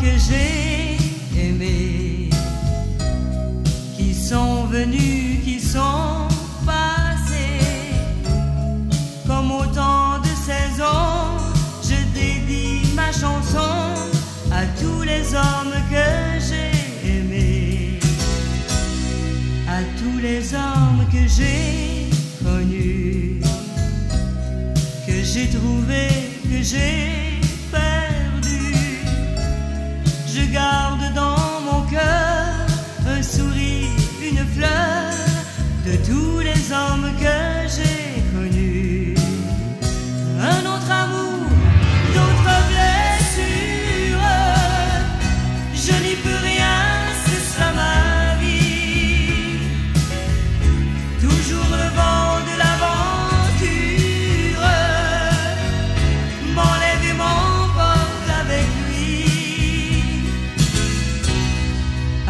que j'ai aimés, qui sont venus, qui sont passés, comme autant de saisons, je dédie ma chanson à tous les hommes que j'ai aimés, à tous les hommes que j'ai connus, que j'ai trouvés, que j'ai Je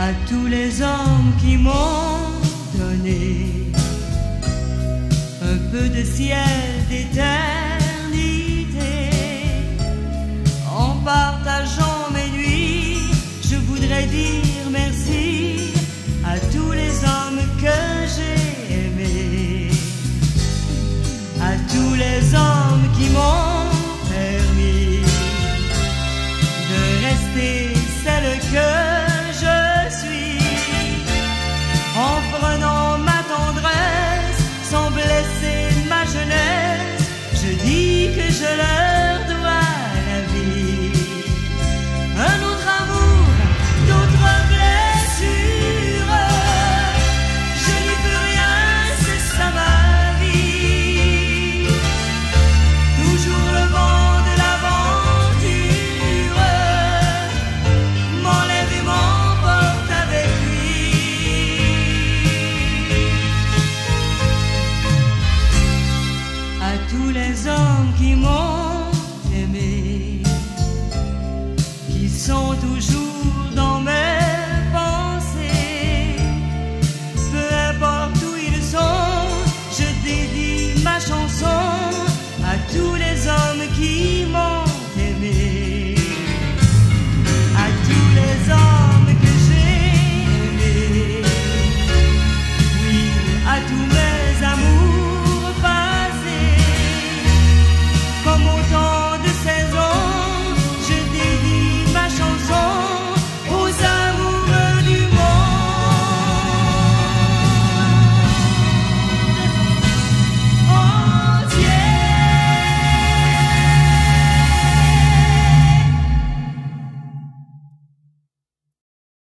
À tous les hommes qui m'ont donné un peu de ciel d'éternité, je leur dois la vie. Un autre amour, d'autres blessures. Je n'y peux rien, c'est ça ma vie. Toujours le vent. tous les hommes qui m'ont aimé, qui sont toujours